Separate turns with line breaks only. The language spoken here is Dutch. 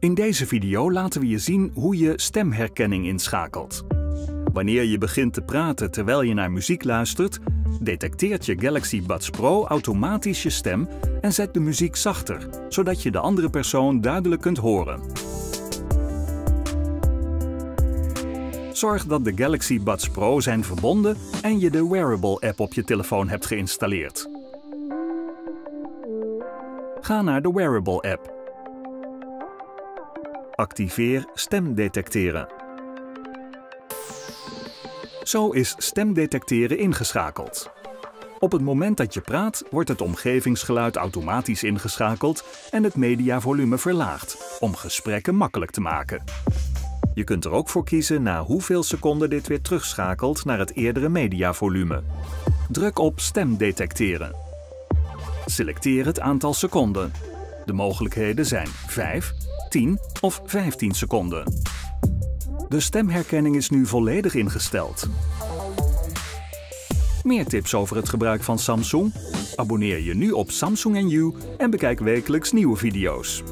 In deze video laten we je zien hoe je stemherkenning inschakelt. Wanneer je begint te praten terwijl je naar muziek luistert, detecteert je Galaxy Buds Pro automatisch je stem en zet de muziek zachter, zodat je de andere persoon duidelijk kunt horen. Zorg dat de Galaxy Buds Pro zijn verbonden en je de Wearable-app op je telefoon hebt geïnstalleerd. Ga naar de Wearable-app. Activeer stem detecteren. Zo is stemdetecteren ingeschakeld. Op het moment dat je praat, wordt het omgevingsgeluid automatisch ingeschakeld en het mediavolume verlaagd, om gesprekken makkelijk te maken. Je kunt er ook voor kiezen na hoeveel seconden dit weer terugschakelt naar het eerdere mediavolume. Druk op stem detecteren. Selecteer het aantal seconden. De mogelijkheden zijn 5, 10 of 15 seconden. De stemherkenning is nu volledig ingesteld. Meer tips over het gebruik van Samsung? Abonneer je nu op Samsung You en bekijk wekelijks nieuwe video's.